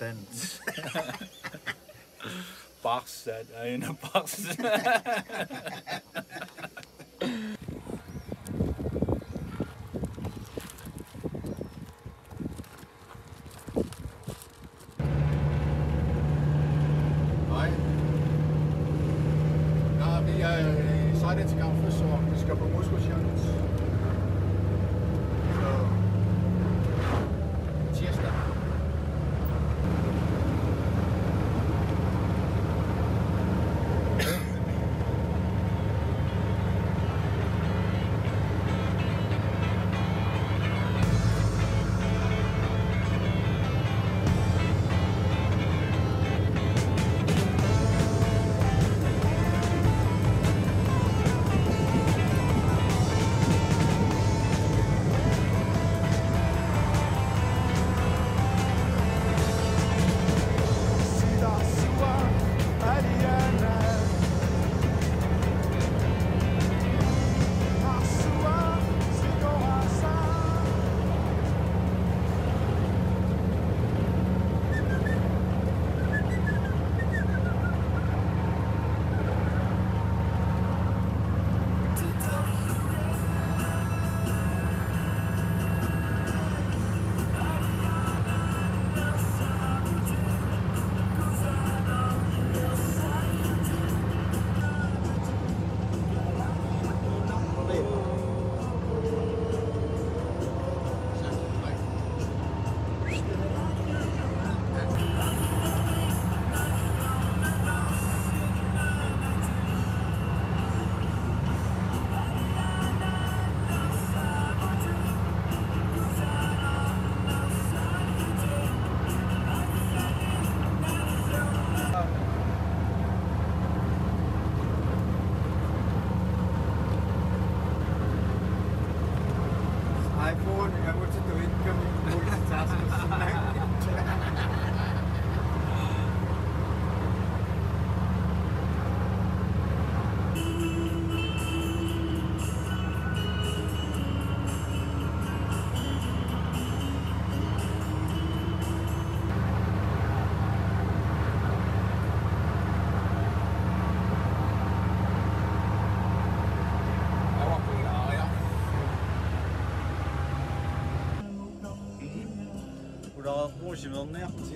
box set. I in a box. Moet je wel nergens.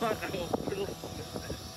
あのプロポーズし。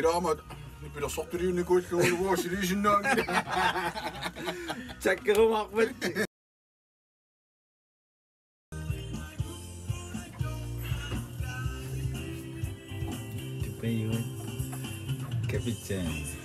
Maar ik ben al zat erin, ik word gewoon was er is een naam. Check hem Ahmed. Tipe yun. Kapityan. Okay,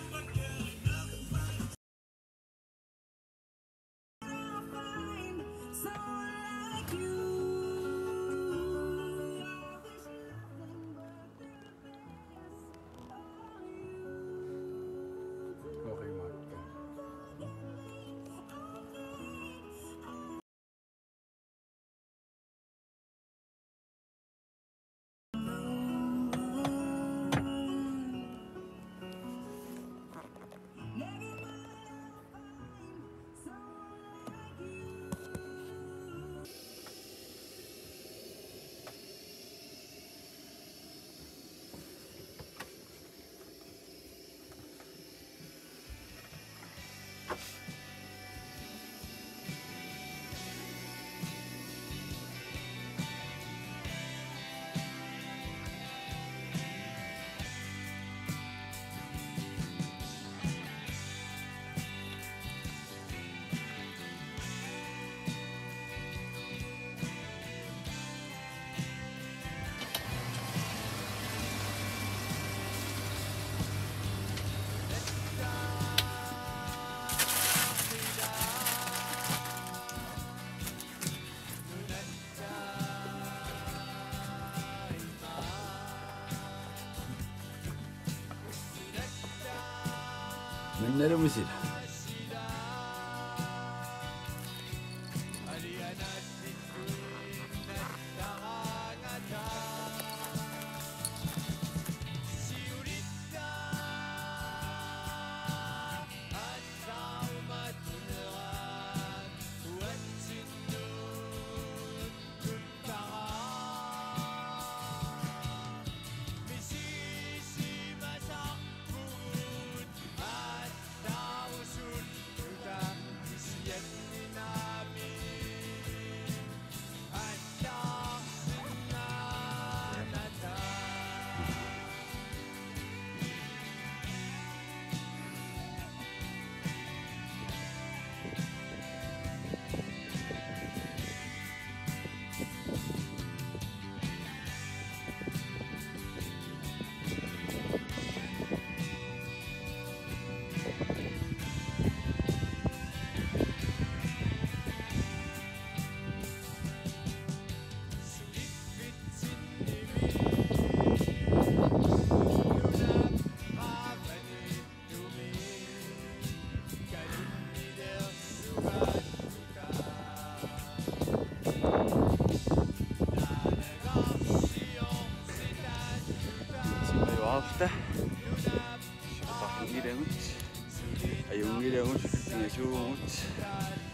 Neler Musina. as.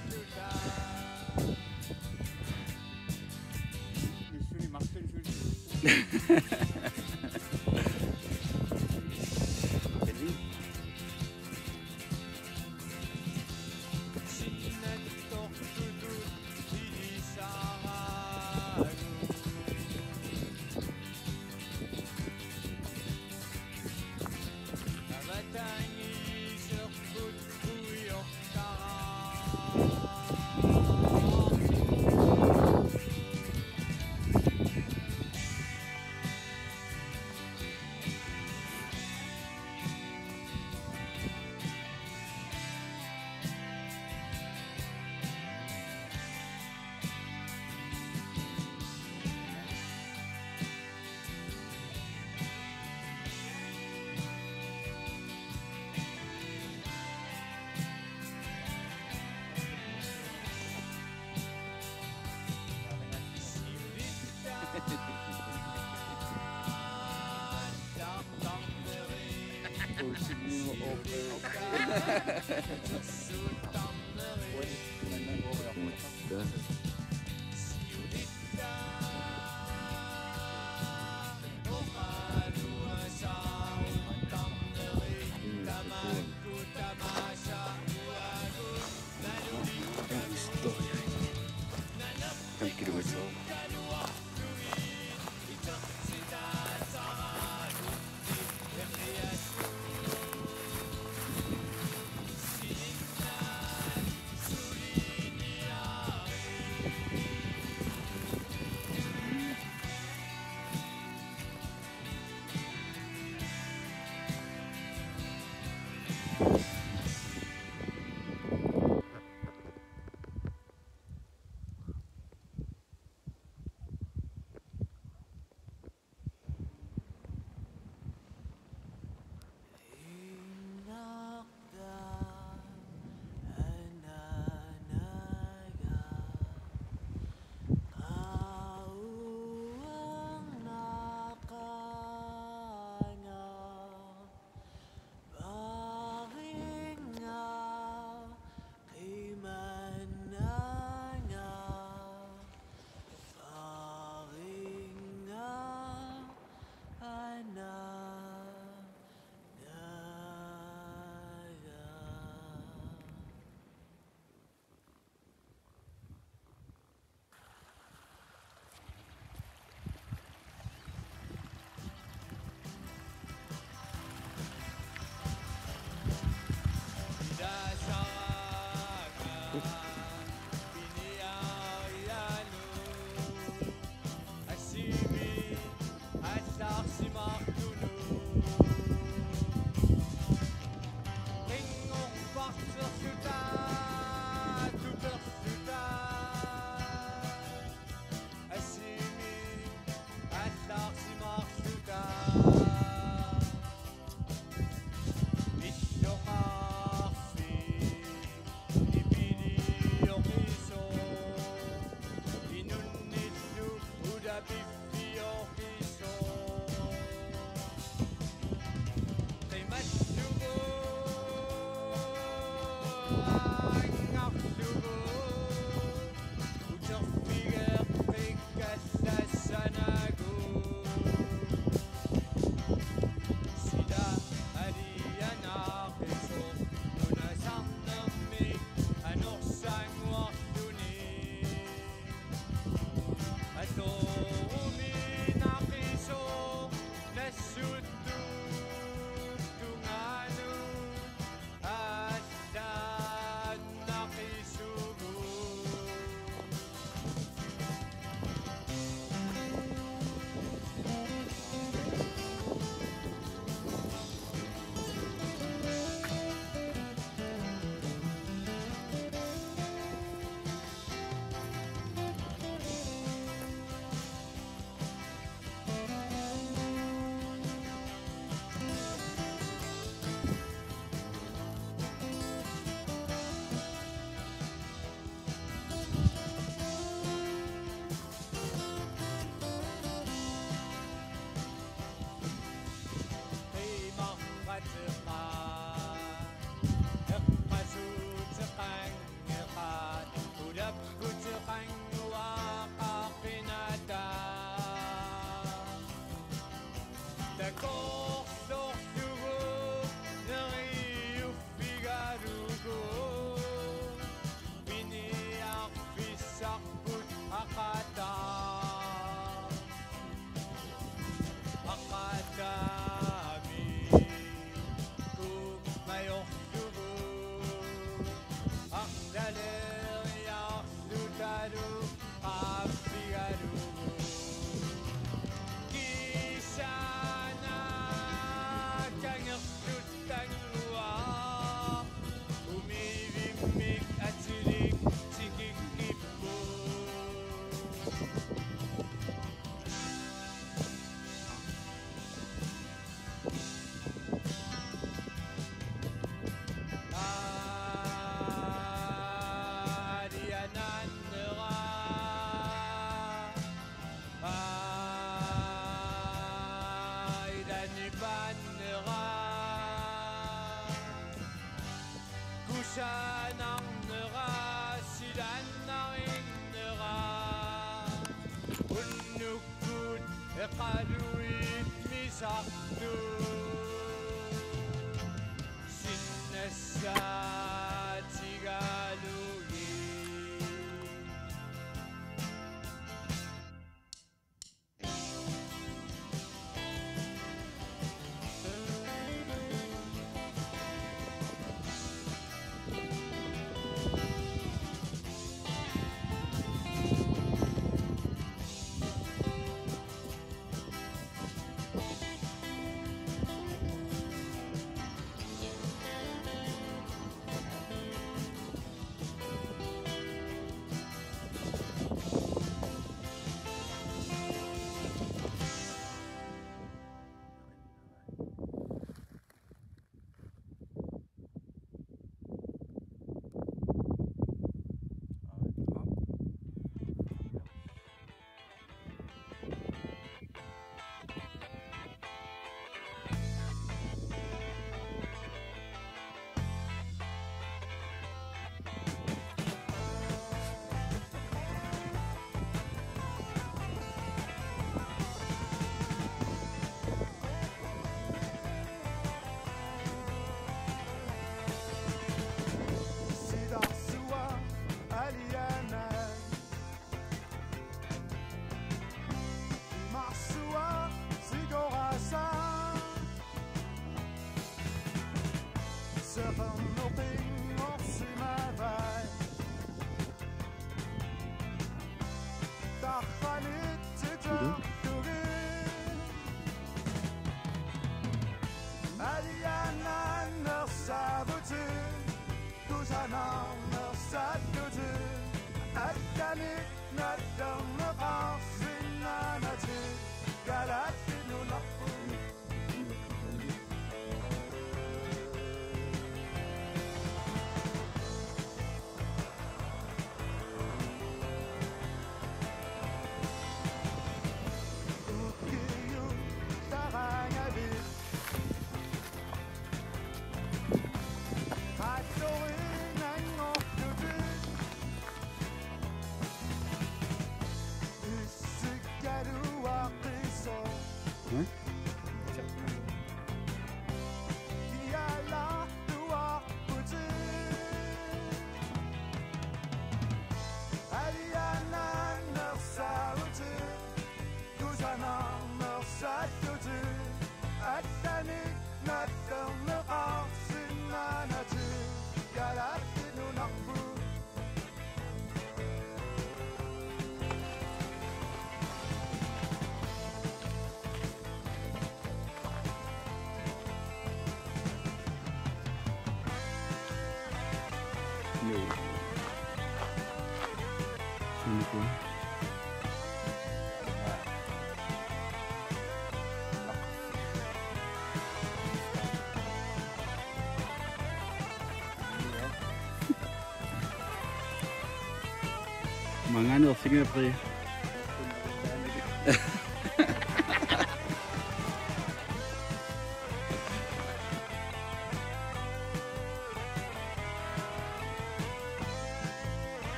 de uno.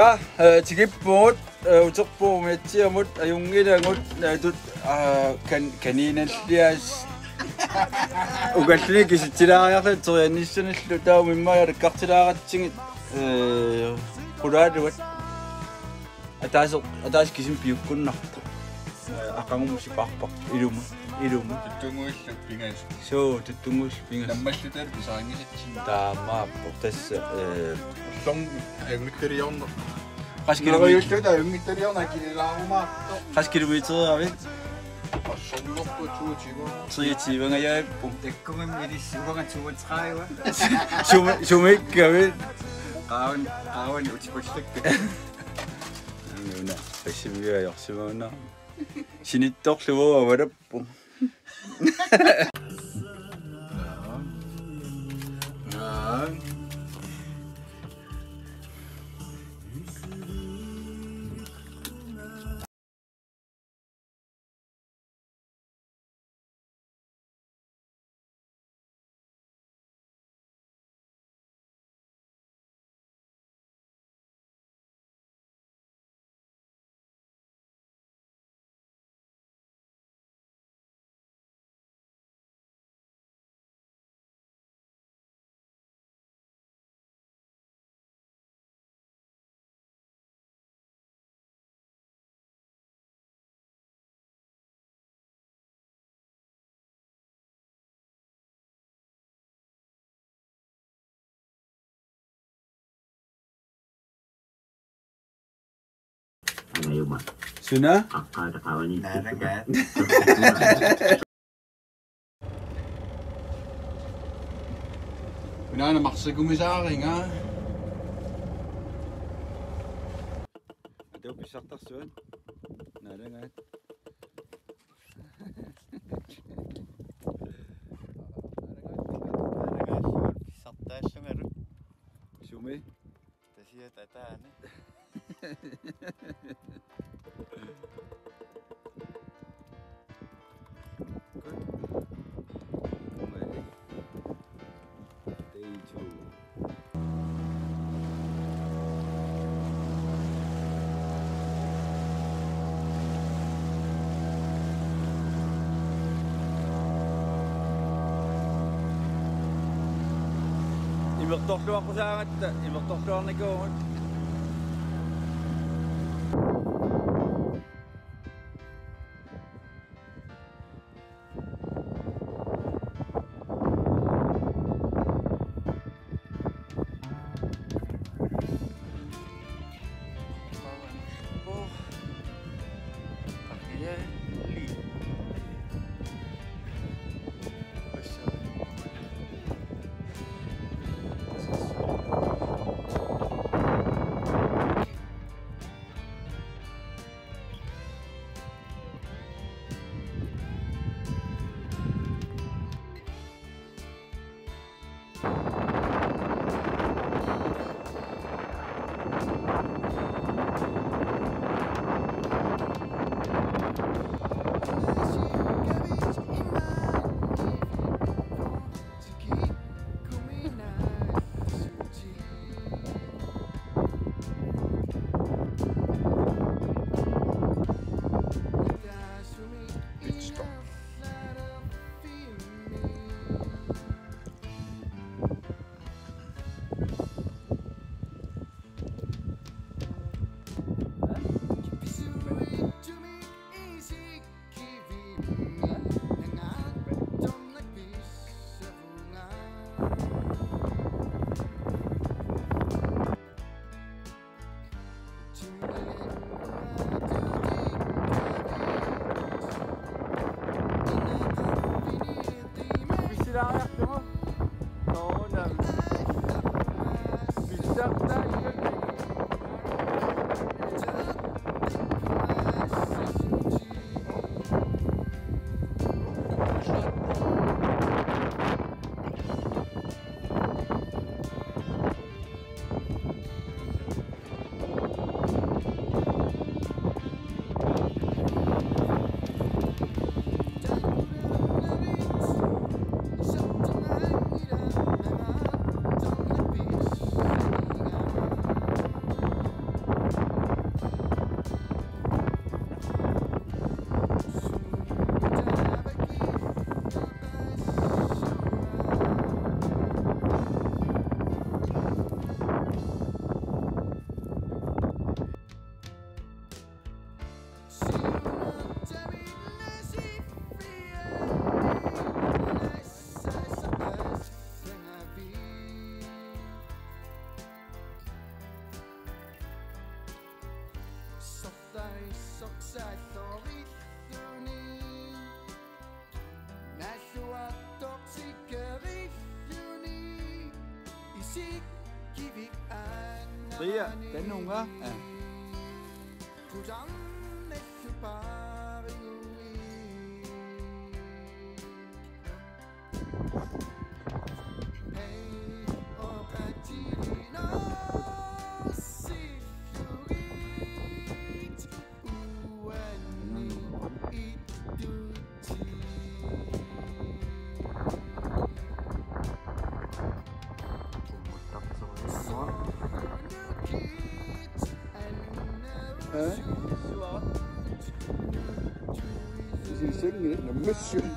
Ja, til det bort, og så på med til at mod, og unge der mod, du kan kaninen slias. Og kan slet ikke sige til dig, jeg fandt til at nissen slut af min mig, og det gør til dig ret ting. Hvordan er det, hvad? At der er så, at der er skidt en biogun nok. Akang mo si Pakpak, ilum, ilum. Tutungol sa pingas. So, tutungol sa pingas. Namas na tayo, sa akin sa Tama po. Tapos, Egliteriono. Hva skriver du? Egliteriono er ikke lama. Hva skriver du så, David? 저희 지방에 열 봄때꿈은 미리 시방은 주문 차요. 주문 주문 그러면 가운 가운 우치 벌써 끝. 누나 열심히 해 열심히 하나. 신이 떡 쓰고 와라 봄. Ngayon ba? Suna? Akada kawan ni. Nanagat. Wala na makasigumisaring ha. Det er oppe i Sartarsøen. Nei, det er greit. Tjommi. Kom. Day two. Immortorlu ako sa akin. Immortorlu ako nag-on. Pitstop. 谁呀？等弄啊。you singing it in a mission.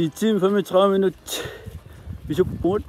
sitzen 25 Minuten Bis auf den Bord.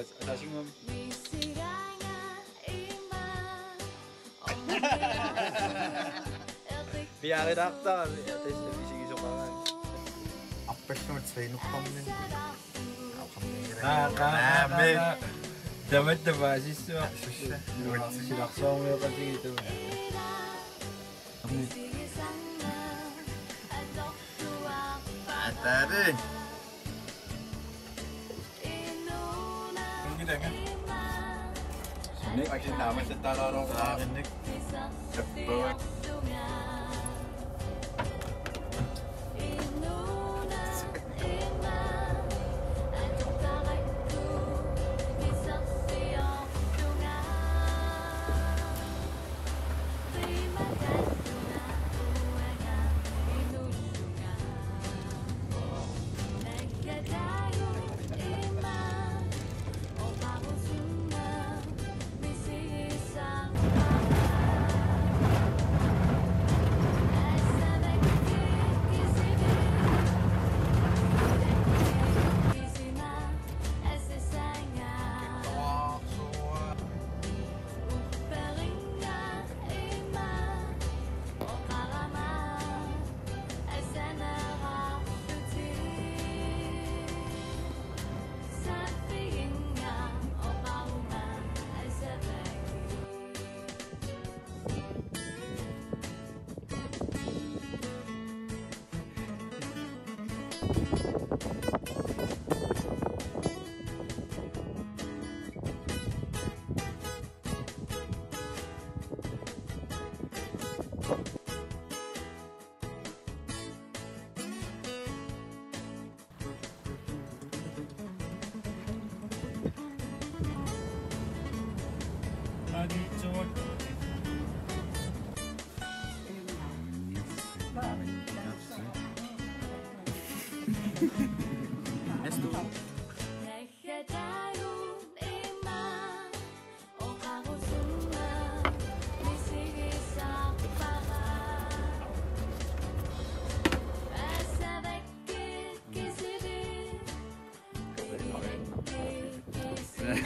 Jetzt, lass mal. Wie alle dachten, das ist der wichtige Sommer. Abwechslung zwei noch kommen. Nein, nein, nein. Damit der weiß ich so. Ich dachte, so mehr wir was ich getan. Tadi. Atari. Ang gila nga. Sinik. Ay, naman sa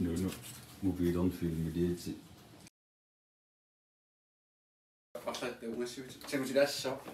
Snønner mobilumfilmidiyeti. Paksa, että uusi syyt. Se on sitä sopii.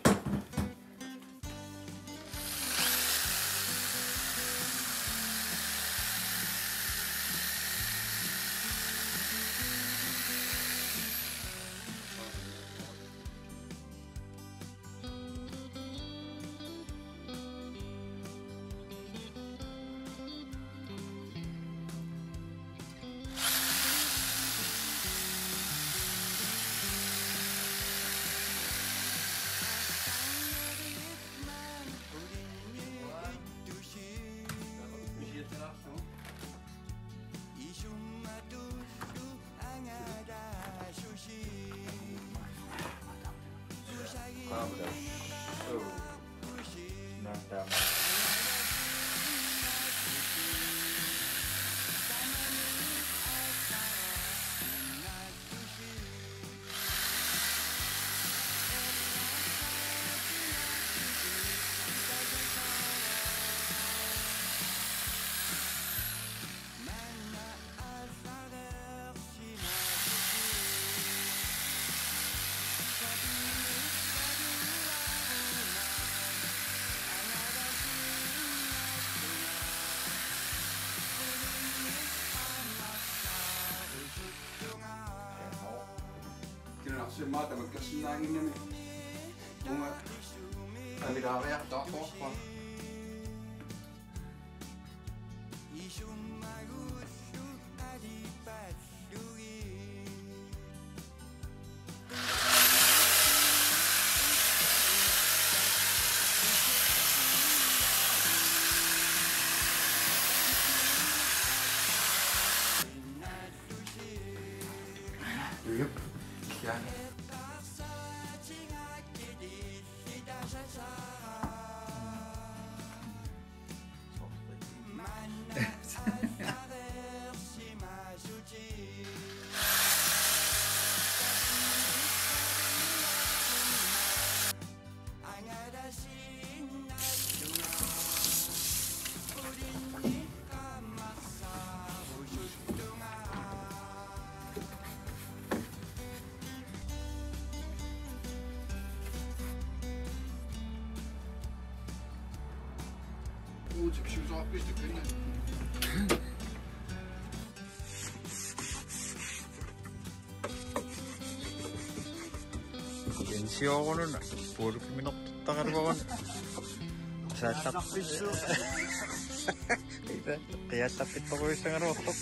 Kasi mata, magkasinangin yan eh. Bunga. Talaga kaya, tako. Ben şey oğlunun bol kimi noktada garip oğlan. Kıyatlap bitti koyuştan arı oturup.